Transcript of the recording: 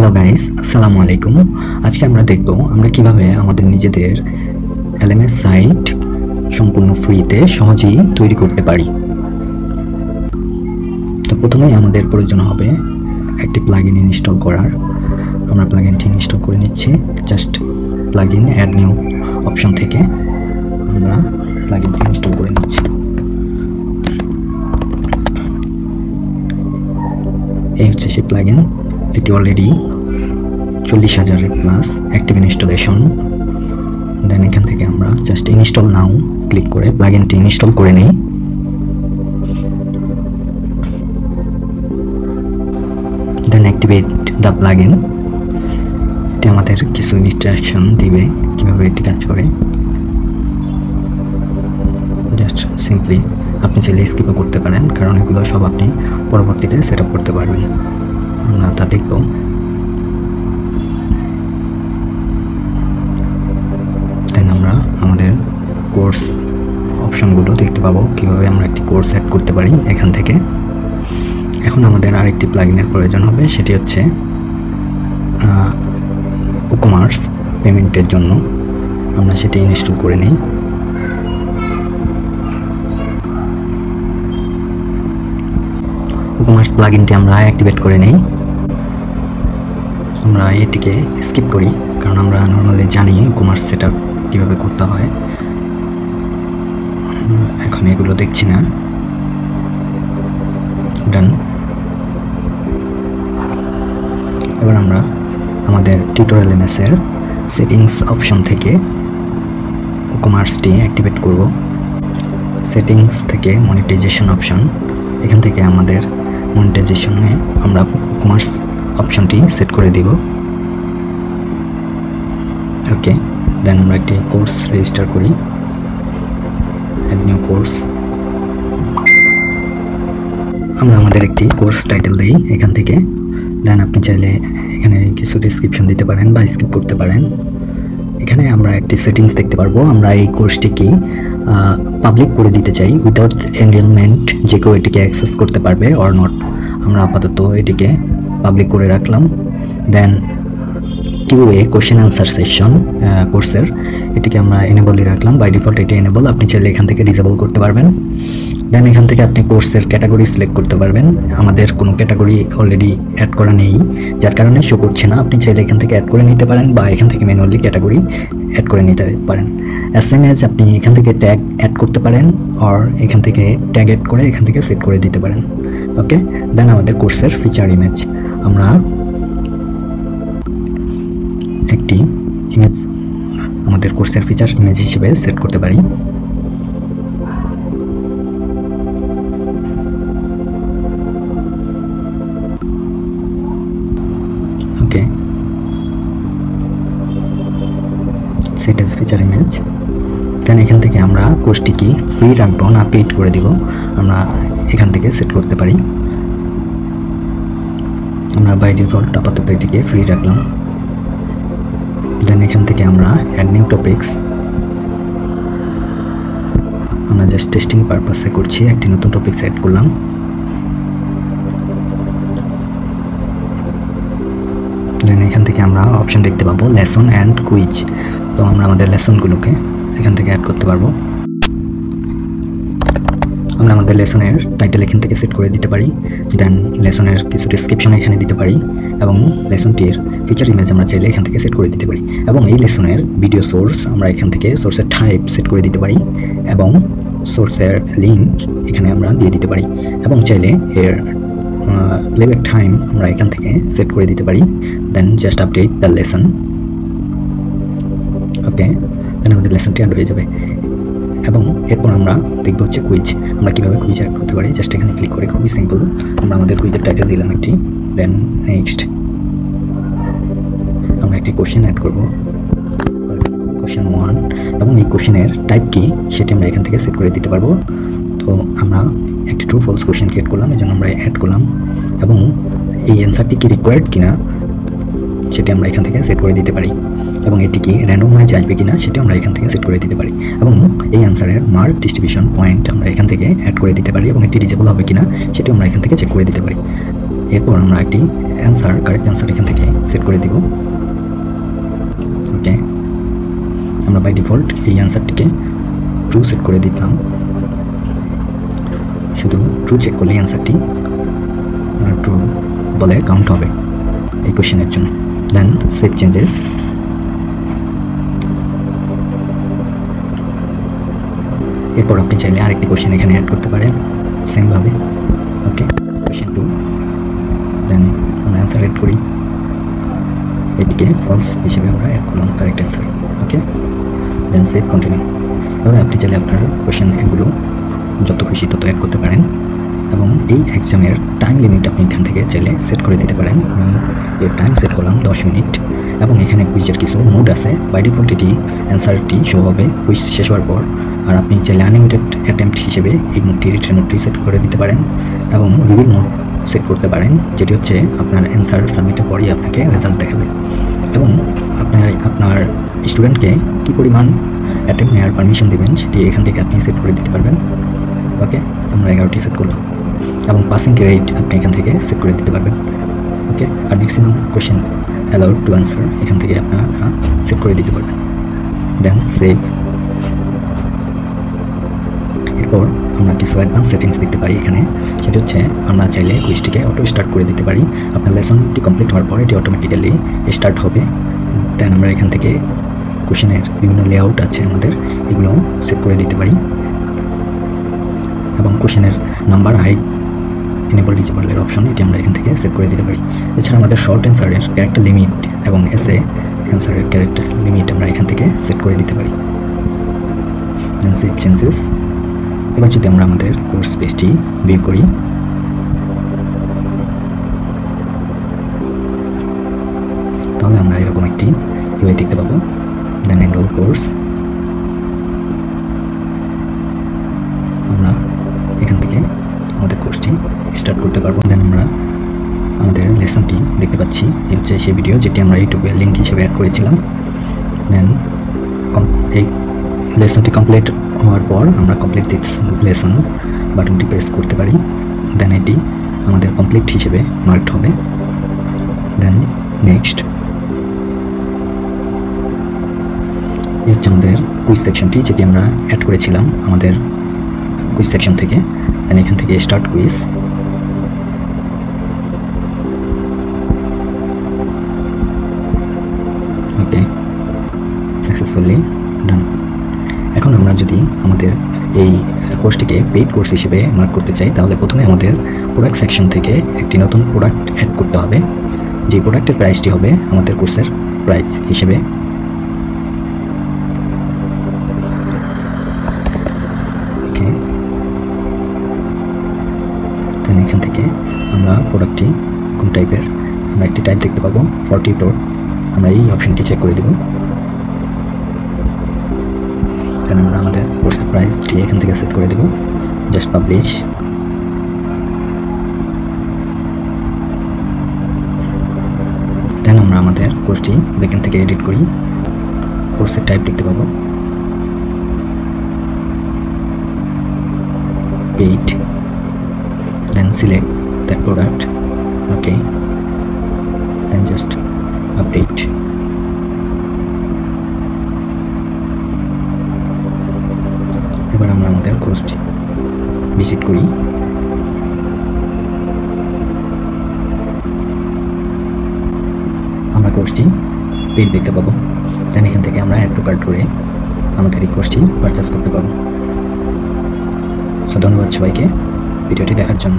Hello guys আসসালামু আলাইকুম আজকে আমরা দেখব আমরা কীভাবে আমাদের নিজেদের এলএমএস সাইট সম্পূর্ণ ফ্রিতে সহজেই তৈরি করতে পারি। তো প্রথমেই আমাদের প্রয়োজন হবে একটি প্লাগইন ইনস্টল করার। আমরা প্লাগইনটি ইনস্টল করে নিচ্ছি। Just plugin add new option থেকে আমরা প্লাগইনটি ইনস্টল করে নিচ্ছি। এই হচ্ছে সেই প্লাগইন এটি অলরেডি চল্লিশ হাজারের প্লাস অ্যাক্টিভ ইনস্টলেশন দেন এখান থেকে আমরা জাস্ট ইনস্টল নাও ক্লিক করে প্লাগইনটি ইনস্টল করে নিই। দেন অ্যাক্টিভেট দ্য প্লাগইন এটি আমাদের কিছু ইনস্ট্রাকশন দিবে কীভাবে এটি কাজ করে। জাস্ট সিম্পলি আপনি চাইলে স্কিপও করতে পারেন, কারণ এগুলো সব আপনি পরবর্তীতে সেট করতে পারবেন। আমরা তা দেখব দেন আমরা আমাদের কোর্স অপশনগুলো দেখতে পাবো। কীভাবে আমরা একটি কোর্স অ্যাড করতে পারি এখান থেকে। এখন আমাদের আরেকটি প্লাগিনের প্রয়োজন হবে, সেটি হচ্ছে কমার্স পেমেন্টের জন্য। আমরা সেটি ইনস্টল করে নিই। কমার্স প্লাগইনটি আমরা অ্যাক্টিভেট করে নেই। আমরা এটিকে স্কিপ করি, কারণ আমরা নর্মালি জানি কমার্স সেট কীভাবে করতে হয়। এখন এগুলো দেখছি না। ডান এবার আমরা আমাদের টিউটোরিয়াল এমএসের সেটিংস অপশন থেকে কমার্সটি অ্যাক্টিভেট করব। সেটিংস থেকে মনিটাইজেশন অপশন এখান থেকে আমাদের মনিটাইজেশনে আমরা কমার্স অপশনটি সেট করে দিব। ওকে দেন আমরা একটি কোর্স রেজিস্টার করি। অ্যাড নিউ কোর্স আমরা আমাদের একটি কোর্স টাইটেল দিই এখান থেকে। দেন আপনি চাইলে এখানে কিছু ডিসক্রিপশন দিতে পারেন বা স্কিপ করতে পারেন। এখানে আমরা একটি সেটিংস দেখতে পারব। আমরা এই কোর্সটিকে পাবলিক করে দিতে চাই উইদাউট এনরোলমেন্ট যে কেউ এটিকে অ্যাক্সেস করতে পারবে অর নট আমরা আপাতত এটিকে পাবলিক করে রাখলাম। Then QA question answer session কোর্সের এটিকে আমরা এনেবলই রাখলাম। বাই ডিফল্ট এটি এনেবল আপনি চাইলে এখান থেকে ডিসেবল করতে পারবেন। দেন এখান থেকে আপনি কোর্সের ক্যাটাগরি সিলেক্ট করতে পারবেন। আমাদের কোনো ক্যাটাগরি অলরেডি অ্যাড করা নেই, যার কারণে শো করছে না। আপনি চাইলে এখান থেকে অ্যাড করে নিতে পারেন বা এখান থেকে ম্যানুয়ালি ক্যাটাগরি অ্যাড করে নিতে পারেন। এস এম এস আপনি এখান থেকে ট্যাগ অ্যাড করতে পারেন আর এখান থেকে ট্যাগ অ্যাড করে এখান থেকে সেট করে দিতে পারেন। ওকে দেন আমাদের কোর্সের ফিচার ইমেজ আমরা একটি ইমেজ আমাদের কোর্সের ফিচার ইমেজ হিসেবে সেট করতে পারি। Okay set as feature image then এখান থেকে আমরা কোর্সটিকে ফ্রি রাখব না পেড করে দিব। আমরা এখান থেকে সেট করতে পারি। আমরা বাই ডিফল্ট আপাতত এটিকে ফ্রি রাখলাম। দেন এখান থেকে আমরা অ্যাড নিউ টপিক্স। আমরা জাস্ট টেস্টিং পারপাসে করছি, একটি নতুন টপিক অ্যাড করলাম। দেন এখান থেকে আমরা অপশন দেখতে পাবো লেসন অ্যান্ড কুইজ তো আমরা আমাদের লেসনগুলোকে এখান থেকে অ্যাড করতে পারব। আমরা আমাদের লেসনের টাইটেল এখান থেকে সেট করে দিতে পারি। দেন লেসনের কিছু ডিসক্রিপশন এখানে দিতে পারি এবং লেসনটির ফিচার ইমেজ আমরা চাইলে এখান থেকে সেট করে দিতে পারি। এবং এই লেসনের ভিডিও সোর্স আমরা এখান থেকে সোর্সের টাইপ সেট করে দিতে পারি এবং সোর্সের লিঙ্ক এখানে আমরা দিয়ে দিতে পারি। এবং চাইলে এর প্লেব্যাক টাইম আমরা এখান থেকে সেট করে দিতে পারি। Then just update the lesson okay then আমাদের লেসনটি অ্যাড হয়ে যাবে। এবং এরপর আমরা দেখব হচ্ছে কুইজ আমরা কীভাবে কুইজ অ্যাড করতে পারি? জাস্ট এখানে ক্লিক করে খুবই সিম্পল আমরা আমাদের কুইজের টাইটেল দিলাম একটি। দেন নেক্সট আমরা একটি কোশ্চেন অ্যাড করব। কোশ্চেন ওয়ান এবং এই কোশ্চেনের টাইপ কী? সেটি আমরা এখান থেকে সেট করে দিতে পারব। তো আমরা একটি ট্রু ফলস কোশ্চেন ক্রিয়েট করলাম, এই জন্য আমরা অ্যাড করলাম। এবং এই অ্যান্সারটি কি রিকোয়ার্ড কিনা, সেটি আমরা এখান থেকে সেট করে দিতে পারি। এবং এটি কি র্যান্ডম ওয়াইজ আসবে কিনা সেটি আমরা এখান থেকে সেট করে দিতে পারি। এবং এই অ্যান্সারের মার্ক ডিস্ট্রিবিউশন পয়েন্ট আমরা এখান থেকে অ্যাড করে দিতে পারি এবং এটি ডিজেবল হবে কিনা সেটি আমরা এখান থেকে চেক করে দিতে পারি। এরপর আমরা একটি অ্যান্সার কারেক্ট অ্যান্সার এখান থেকে সেট করে দিব। ওকে আমরা বাই ডিফল্ট এই অ্যান্সারটিকে ট্রু সেট করে দিতাম। শুধু ট্রু চেক করলে অ্যান্সারটি ট্রু বলে কাউন্ট হবে এই কোশ্চেনের জন্য। দেন সেভ চেঞ্জেস এরপর আপনি চাইলে আরেকটি কোশ্চেন এখানে অ্যাড করতে পারেন সেমভাবে ওকে কোশ্চেন টু দেন আমরা অ্যান্সার অ্যাড করি। এটিকে ফলস হিসেবে আমরা অ্যাড করলাম correct answer okay then save continue এবার আপনি চাইলে আপনার কোশ্চেন এগুলো যত খুশি তত অ্যাড করতে পারেন। এবং এই এক্সামের টাইম লিমিট আপনি এখান থেকে চাইলে সেট করে দিতে পারেন। আমি এর টাইম সেট করলাম দশ মিনিট। এবং এখানে কুইজের কিছু মুড আছে। বাই ডিফল্ট এটি অ্যান্সারটি শো হবে। কুইজ শেষ হওয়ার পর আর আপনি চাইলে আনলিমিটেড অ্যাটেম্পট হিসেবে এই মোডটি রিটার্ন মোডটি সেট করে দিতে পারেন এবং রিভিল মোড সেট করতে পারেন, যেটি হচ্ছে আপনার অ্যান্সার সাবমিটের পরই আপনাকে রেজাল্ট দেখাবে। এবং আপনার আপনার স্টুডেন্টকে কী পরিমাণ অ্যাটেম্প নেওয়ার পারমিশন দেবেন, সেটি এখান থেকে আপনি সেট করে দিতে পারবেন। ওকে আমরা এগারোটি সেট করলাম। এবং পাসিং রেট আপনি এখান থেকে সেট করে দিতে পারবেন। Okay R maximum question allowed to answer এখান থেকে আপনারা সেট করে দিতে পারবেন। দেন সেভ এরপর আমরা কিছু অ্যাডভান্স সেটিংস দেখতে পাই এখানে। সেটা হচ্ছে, আমরা চাইলে কুইজটিকে অটো স্টার্ট করে দিতে পারি। আপনার লেসনটি কমপ্লিট হওয়ার পর এটি অটোমেটিক্যালি স্টার্ট হবে। দেন আমরা এখান থেকে কোশ্চেনের বিভিন্ন লেআউট আছে আমাদের এগুলো সেট করে দিতে পারি। এবং কোশ্চেনের নাম্বার হাইট এনেবল ডিজেবলের অপশন এটি আমরা এখান থেকে সেট করে দিতে পারি। এছাড়া আমাদের শর্ট অ্যান্সারের ক্যারেক্টার লিমিট এবং এসে অ্যান্সারের ক্যারেক্টার লিমিট আমরা এখান থেকে সেট করে দিতে পারি। সেভ চেঞ্জেস এবার যদি আমরা আমাদের কোর্স পেজটি ভিউ করি, তাহলে আমরা এরকম একটি ইউআই দেখতে পাবো দেন এনরোল কোর্স আমরা এখান থেকে আমাদের কোর্সটি স্টার্ট করতে পারব। দেন আমরা আমাদের লেসনটি দেখতে পাচ্ছি। এই হচ্ছে সেই ভিডিও যেটি আমরা ইউটিউবে লিঙ্ক হিসেবে অ্যাড করেছিলাম। দেন এই লেসনটি কমপ্লিট হওয়ার পর আমরা কমপ্লিট দিস লেসন বাটনটি প্রেস করতে পারি। দেন এটি আমাদের কমপ্লিট হিসেবে মার্কড হবে। দেন নেক্সট এই হচ্ছে আমাদের কুইজ সেকশনটি যেটি আমরা অ্যাড করেছিলাম আমাদের কুইজ সেকশন থেকে। দেন এখান থেকে start quiz okay successfully done এখন আমরা যদি আমাদের এই কোর্সটিকে পেইড কোর্স হিসেবে মার্ক করতে চাই, তাহলে প্রথমে আমাদের প্রোডাক্ট সেকশন থেকে একটি নতুন প্রোডাক্ট অ্যাড করতে হবে। যে প্রোডাক্টের প্রাইসটি হবে আমাদের কোর্সের প্রাইস হিসেবে। এখান থেকে আমরা প্রোডাক্টটি কোন টাইপের আমরা একটি টাইপ দেখতে পাবো ফর্টি প্রো আমরা এই অপশনটি চেক করে দেব। দেন আমরা আমাদের কোর্সের প্রাইসটি এখান থেকে সেট করে দেব। জাস্ট পাবলিশ দেন আমরা আমাদের কোর্সটি ব্যাকেন থেকে এডিট করি। কোর্সের টাইপ দেখতে পাবো। Paid then select that product. Okay. Then just update. এবার কোস্ট ভিজিট করি। আমরা কোর্সটি পেড দেখতে পাবো। দেন এখান থেকে আমরা অ্যাড টু কার্ড করে আমাদের এই কোর্সটি পারচেস করতে পারব সো ধন্যবাদ সবাইকে ভিডিওটি দেখার জন্য।